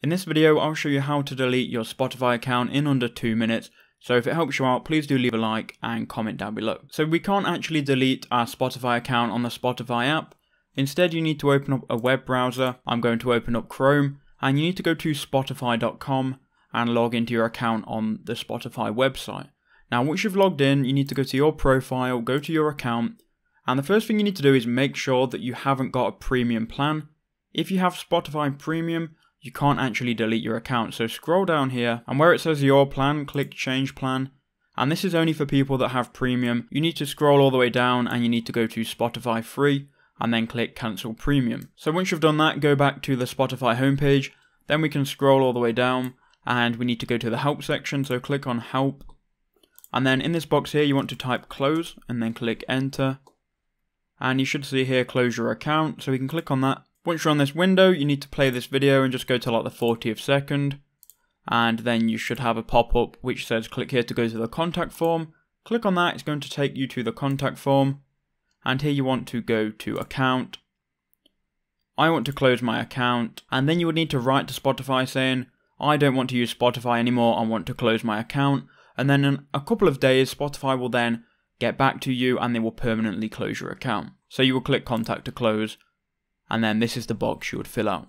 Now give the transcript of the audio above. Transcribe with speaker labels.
Speaker 1: In this video, I'll show you how to delete your Spotify account in under 2 minutes, so if it helps you out, please do leave a like and comment down below. So we can't actually delete our Spotify account on the Spotify app. Instead, you need to open up a web browser. I'm going to open up Chrome, and you need to go to spotify.com and log into your account on the Spotify website. Now, once you've logged in, you need to go to your profile, go to your account, and the first thing you need to do is make sure that you haven't got a premium plan. If you have Spotify Premium, you can't actually delete your account. So scroll down here and where it says your plan, click change plan. And this is only for people that have premium. You need to scroll all the way down and you need to go to Spotify free and then click cancel premium. So once you've done that, go back to the Spotify homepage. Then we can scroll all the way down and we need to go to the help section. So click on help. And then in this box here, you want to type close and then click enter. And you should see here close your account. So we can click on that once you're on this window, you need to play this video and just go to like the 40th second. And then you should have a pop-up which says click here to go to the contact form. Click on that, it's going to take you to the contact form. And here you want to go to account. I want to close my account. And then you would need to write to Spotify saying, I don't want to use Spotify anymore, I want to close my account. And then in a couple of days, Spotify will then get back to you and they will permanently close your account. So you will click contact to close and then this is the box you would fill out.